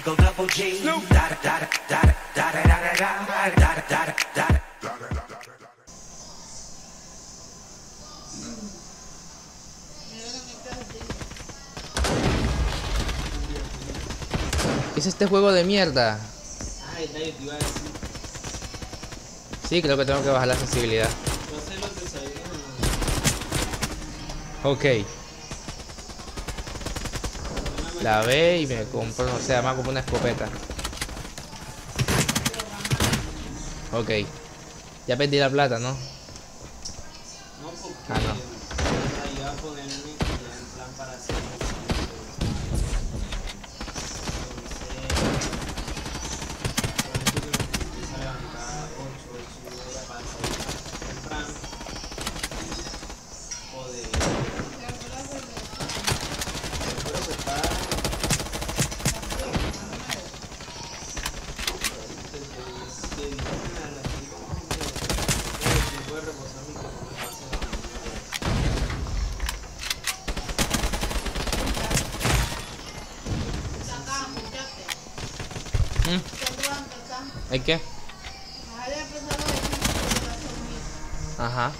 Eagle Double G. ¿Qué es este juego de mierda? Sí, creo que tengo que bajar la sensibilidad. Ok. La ve y me compro, no sé, además como una escopeta. Ok. Ya perdí la plata, ¿no? ¿Hay qué? Ajá.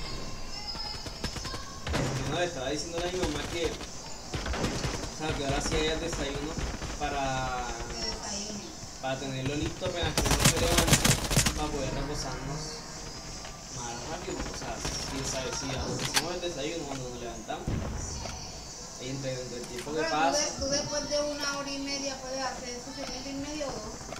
No, le estaba diciendo a mi mamá que, o sea, que ahora sí hay el desayuno para, para tenerlo listo apenas que uno se levante, para poder reposarnos más rápido. O sea, si, ¿sabes? si hacemos el desayuno cuando nos levantamos, y entre, entre el tiempo que Pero tú, pasa, de- tú después de una hora y media puedes hacer eso, sería y media o dos.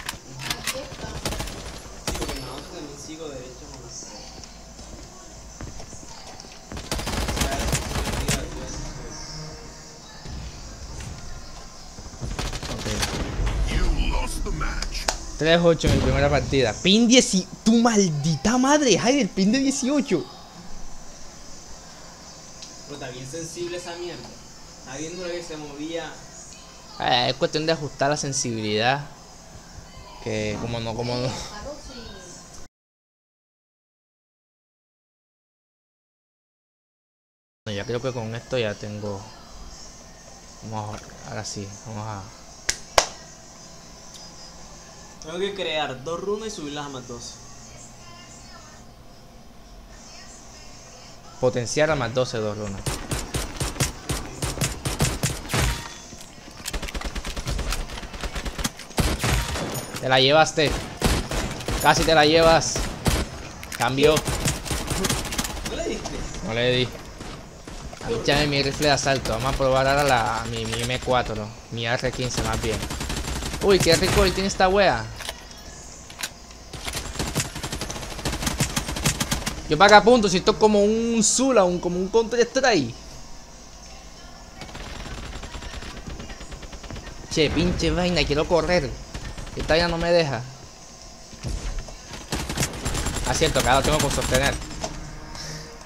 sigo derecho con las. Ok. 3-8 en mi primera partida. Pin 10. Tu maldita madre, Jair, el pin de 18. Pero está bien sensible esa mierda. Está viendo que se movía. Eh, es cuestión de ajustar la sensibilidad. Que como no, como no. Ya creo que con esto ya tengo. Vamos a, ahora sí, vamos a. Tengo que crear dos runas y subirlas a más 12. Potenciar a más 12 dos runas. Te la llevaste. Casi te la llevas. Cambio. ¿No le diste? No le di. Échame mi rifle de asalto. Vamos a probar ahora la, mi, mi M4. Mi R15 más bien. Uy, qué rico tiene esta wea. Yo para acá punto, si esto es como un Zula, un, como un Counter Strike. Che, pinche vaina, quiero correr. Esta ya no me deja. Ah, cada tengo que sostener.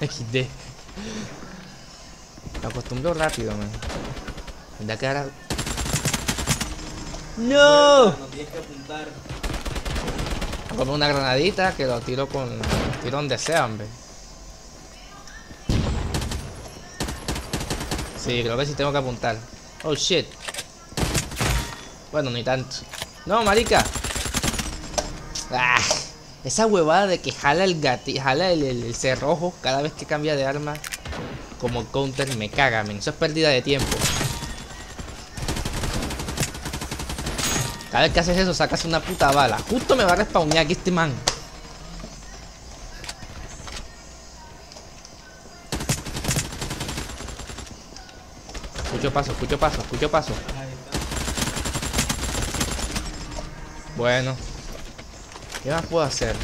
XD. Me acostumbro rápido, man. Tendría que dar ¡No! No tienes que apuntar. Poner una granadita que lo tiro con. Tiro donde sea, hombre. Sí, creo que sí tengo que apuntar. Oh shit. Bueno, ni tanto. No, marica. Ah, esa huevada de que jala el gati, jala el, el- el cerrojo cada vez que cambia de arma. Como counter me caga, men. Eso es pérdida de tiempo. Cada vez que haces eso sacas una puta bala. Justo me va a respawnear aquí este man. Escucho paso, escucho paso, escucho paso. Bueno. ¿Qué más puedo hacer?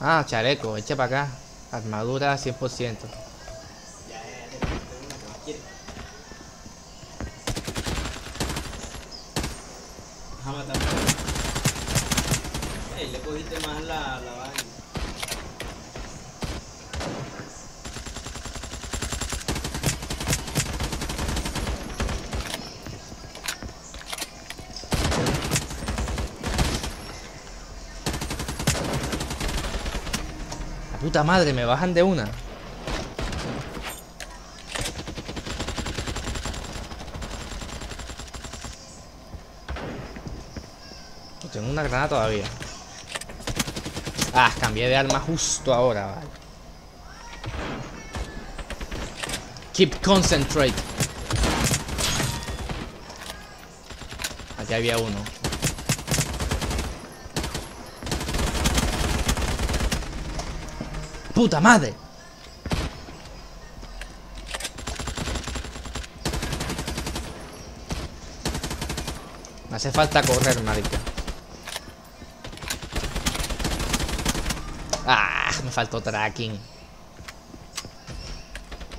Ah, chaleco, echa para acá. Armadura 100%. Puta madre, me bajan de una. Tengo una granada todavía. Ah, cambié de arma justo ahora, vale. Keep concentrate. Aquí había uno. ¡Puta madre! Me hace falta correr, marica. Ah, me faltó tracking.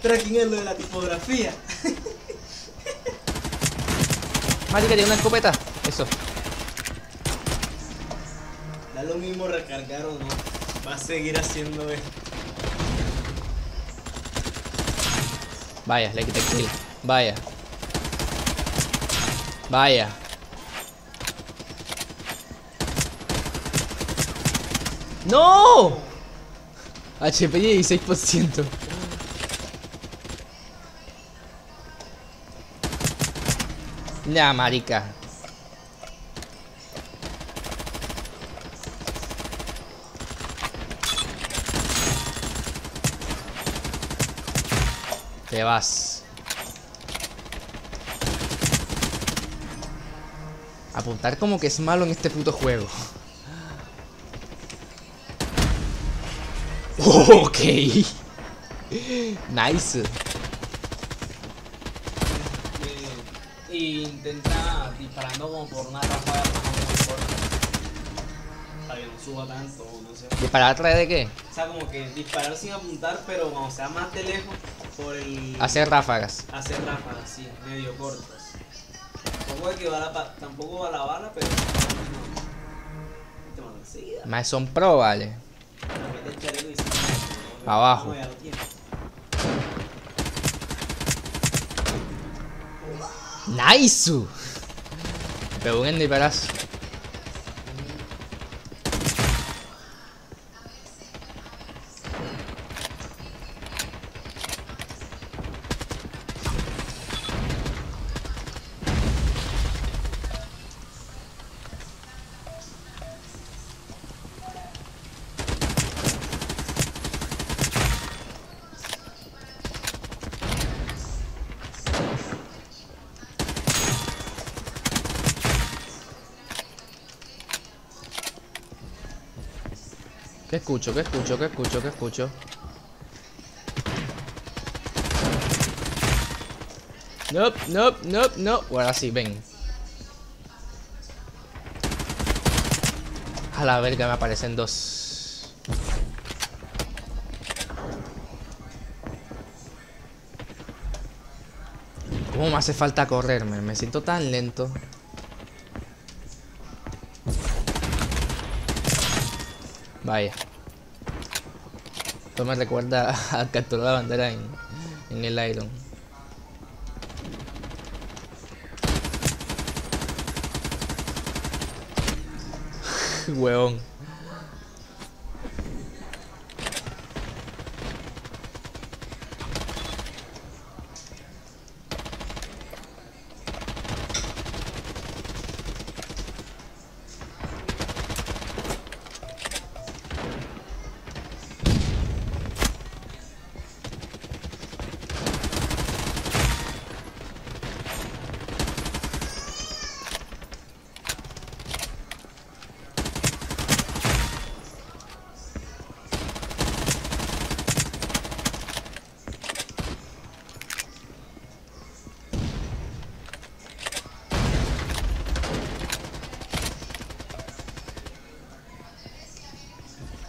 Tracking es lo de la tipografía. Marica, tiene una escopeta. Eso. Da lo mismo recargar o no. Va a seguir haciendo esto. Vaya, le quité kill. Vaya. Vaya. ¡No! HP 16%. Ya, marica. Te vas. Apuntar como que es malo en este puto juego. Ok. Nice. Eh, intenta disparando como por una ráfaga. Para que no suba tanto, no sé. ¿Disparar atrás de qué? O sea, como que disparar sin apuntar, pero cuando sea más de lejos, por el. Hacer ráfagas. Hacer ráfagas, sí, medio cortas. Tampoco es que va la, pa- tampoco va la bala, pero. Más son pro, vale. Abajo. Nice. Pegó un endiperazo. ¿Qué escucho? ¿Qué escucho? ¿Qué escucho? ¿Qué escucho? Nope, nope, nope, no. Ahora sí, ven. A la verga me aparecen dos. ¿Cómo me hace falta correrme? Me siento tan lento. Vaya. Esto me recuerda a capturar la bandera en, en el Iron. Huevón.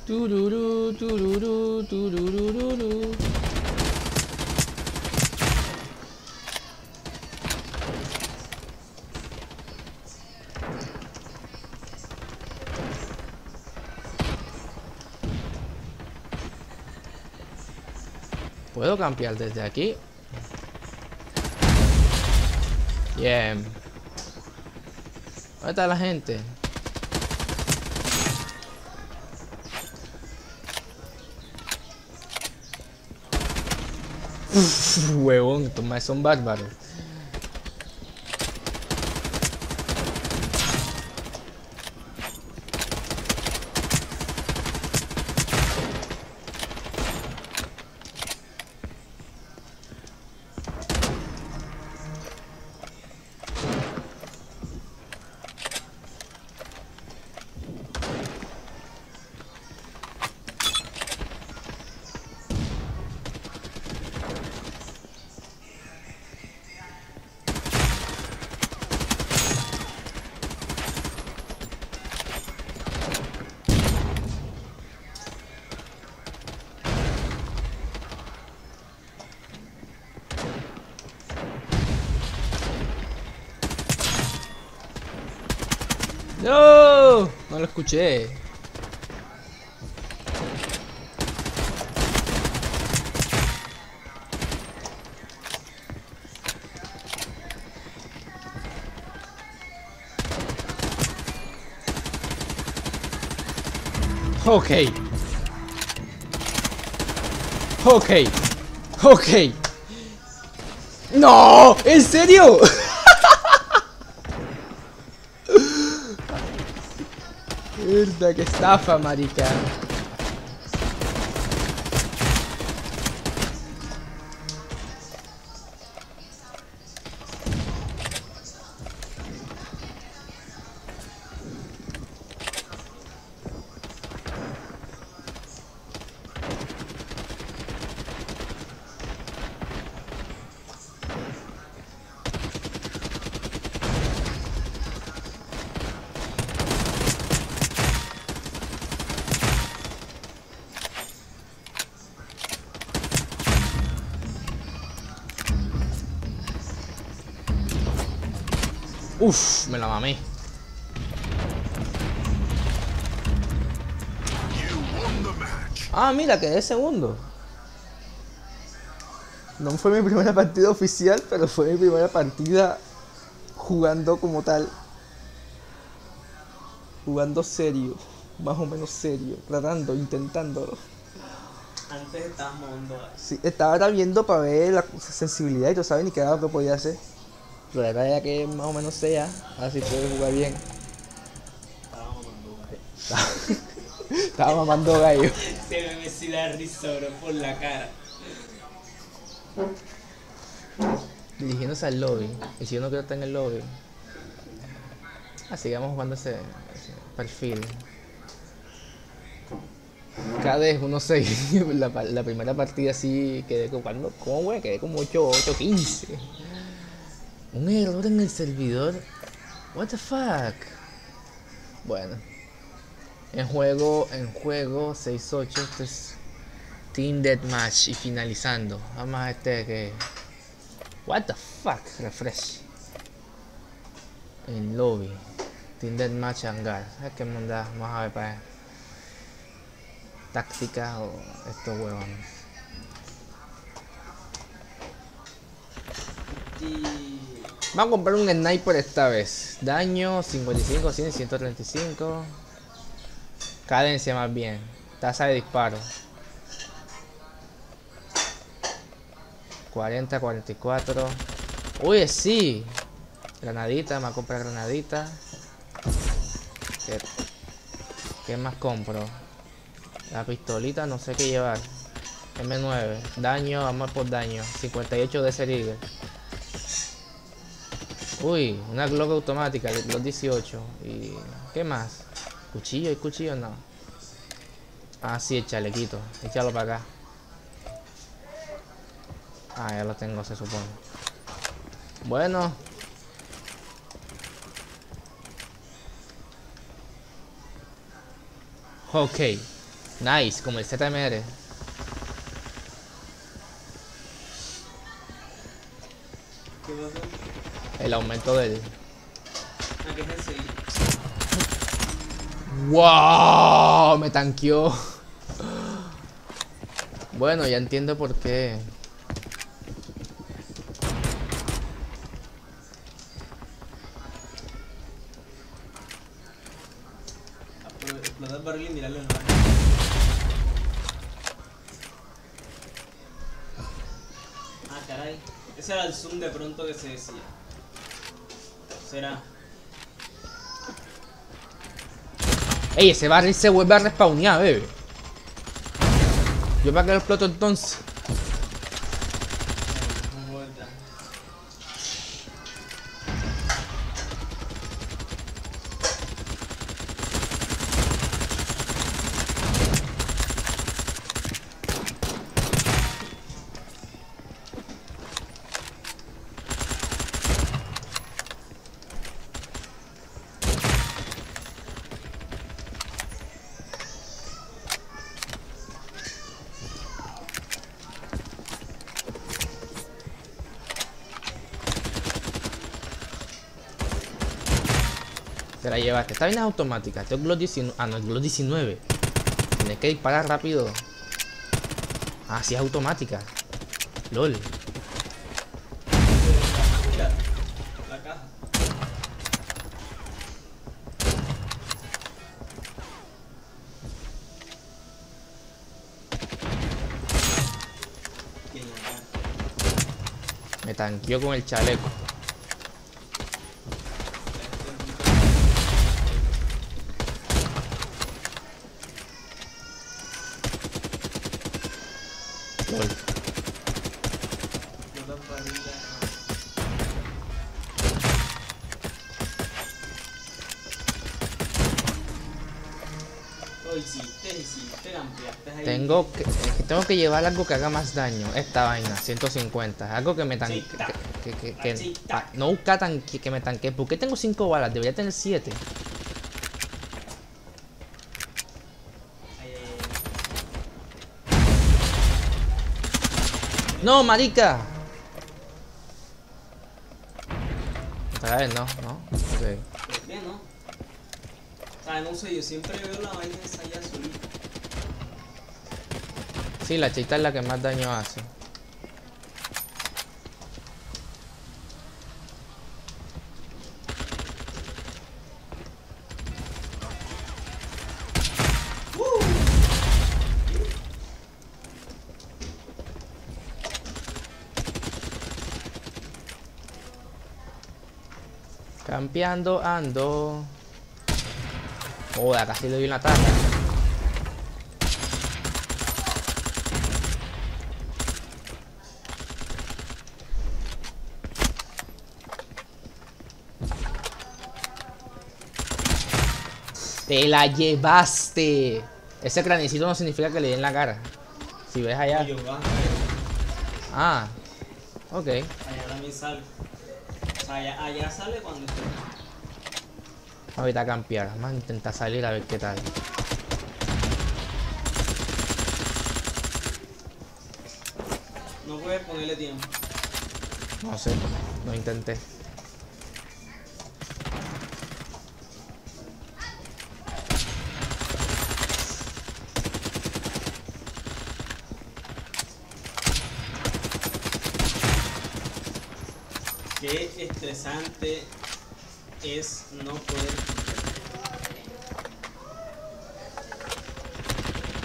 Tururú, tururú, tururú, ¿Puedo campear desde aquí? Bien. Yeah. ¿Dónde está la gente? Uf, huevón, estos maes son bárbaros. Lo escuché. Ok. Ok. Ok. ¡No! ¿En serio? Mierda, qué estafa, marica. Uf, me la mamé. Ah, mira, quedé segundo. No fue mi primera partida oficial, pero fue mi primera partida jugando como tal. Jugando serio, más o menos serio, tratando, intentándolo. Antes estábamos. Sí, estaba ahora viendo para ver la sensibilidad y tú sabes ni qué era lo que podía hacer. Pero era ya que más o menos sea, así puede jugar bien. Estaba mamando gallo. Se me metió la risa bro, por la cara. Dirigiéndose al lobby. Y si yo no quiero estar en el lobby. Ah, sigamos jugando ese, ese perfil. Cada vez 1-6. La, primera partida así quedé jugando. ¿Cómo, güey? Quedé como 8-8-15. Un error en el servidor. What the fuck. Bueno. En juego, en juego 6-8. Este es Team Deathmatch. Y finalizando. Vamos a este que. What the fuck, refresh. En lobby. Team Deathmatch hangar. ¿Sabes qué mandar? Vamos a ver para. Táctica o estos huevones. Vamos a comprar un sniper esta vez. Daño 55, 100, 135. Cadencia más bien. Tasa de disparo. 40, 44. Uy, sí. Granadita, me voy a comprar granadita. ¿Qué, más compro? La pistolita, no sé qué llevar. M9. Daño, vamos por daño. 58 de Serigel. Uy, una Glock automática, Glock 18. ¿Y qué más? ¿Cuchillo? ¿Hay cuchillo? No. Ah, sí, el chalequito. Échalo para acá. Ah, ya lo tengo, se supone. Bueno. Ok. Nice, como el ZMR. El aumento del... ¡Wow! Me tanqueó. Bueno, ya entiendo por qué. Apro- Explota el barril y mirarlo en la Ah, caray. Ese era el zoom de pronto que se decía. Será. Ey, ese barril se vuelve a respawnear, bebé. Yo para que lo exploto entonces. La llevaste. Esta vaina es automática. Este es Glock 19. Ah, no, es Glock 19. Tienes que disparar rápido. Ah, sí es automática. LOL. Me tanqueó con el chaleco. Tengo que llevar algo que haga más daño. Esta vaina, 150. Algo que me tanque. Que, que, que- no busca tanque, que me tanque. ¿Por qué tengo 5 balas? Debería tener 7. Ay, ay, ay. ¡No, marica! Otra vez, no, no. Ok. ¿Por qué no? O sea, no sé, yo siempre veo la vaina esa allá azulita. Sí, la chita es la que más daño hace. Campeando ando. Joder, casi le doy una taza. Te la llevaste. Ese cranecito no significa que le den la cara. Si ves allá. Ah. Ok. allá también sale. O sea, allá, allá sale cuando esté. Ahorita a campear. Vamos a intentar salir a ver qué tal. No puedes ponerle tiempo. No sé. No intenté. Qué estresante es no poder.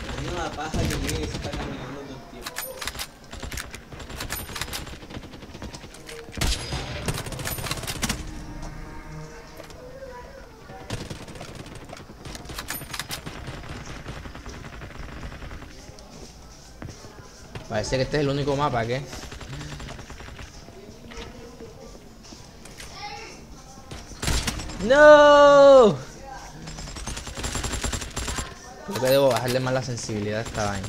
Imagina la paja que tiene que estar caminando todo el tiempo. Parece que este es el único mapa, ¿qué? ¡No! Creo que debo bajarle más la sensibilidad a esta vaina.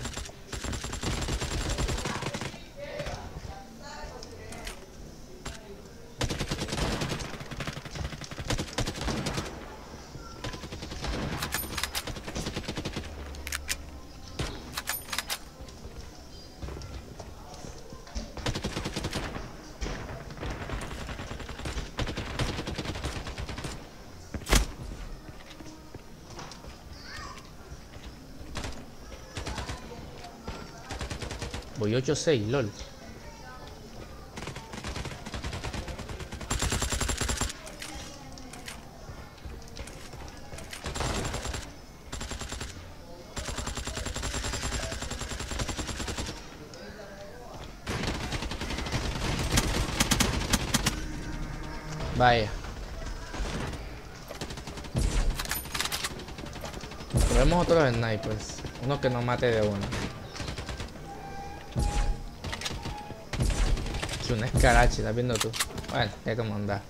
Voy 8-6, lol. Vaya. Probemos otros snipers. Uno que no mate de uno. Es un escarache, ¿estás viendo tú? Bueno, ya como anda.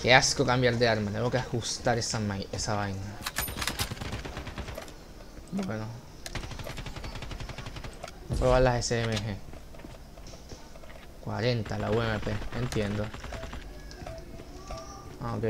Qué asco cambiar de arma, tengo que ajustar esa, esa vaina. Bueno. Probar las SMG. 40 la UMP, entiendo. Ah, ok.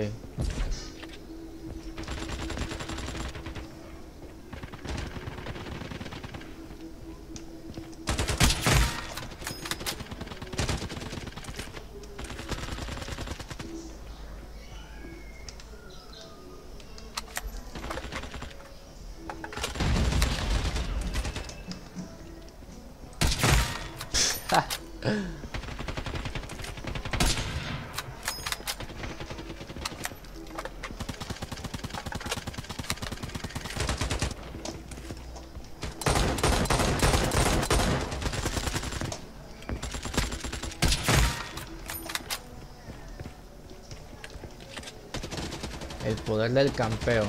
El poder del campeo.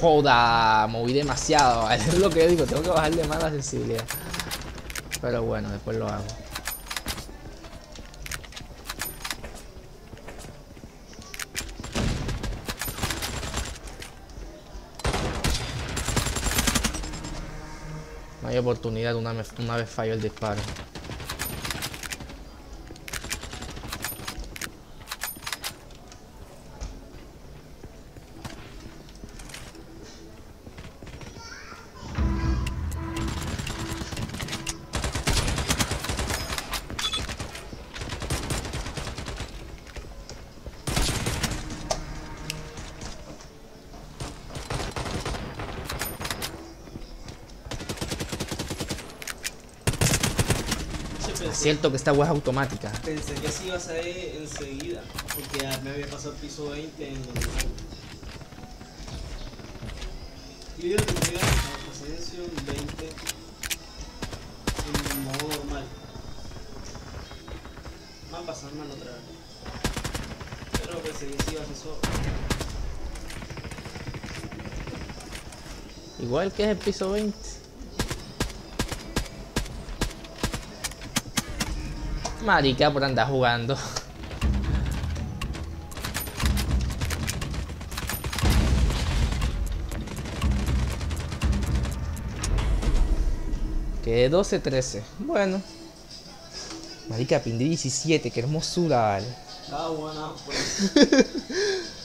Joda, moví demasiado. Es lo que digo, tengo que bajarle más la sensibilidad. Pero bueno, después lo hago. Oportunidad, una, una vez falló el disparo. Cierto que esta web es automática. pensé que así iba a ser enseguida, porque ya me había pasado el piso 20 en normal. Yo digo que me iba a Ascension 20 en modo normal. Va a pasar mal otra vez. Pero pensé que sí iba a ser eso. Igual que es el piso 20. Marica por andar jugando. Quedé 12-13. Bueno. Marica, pindí 17. Qué hermosura, vale. Estaba buena, pues.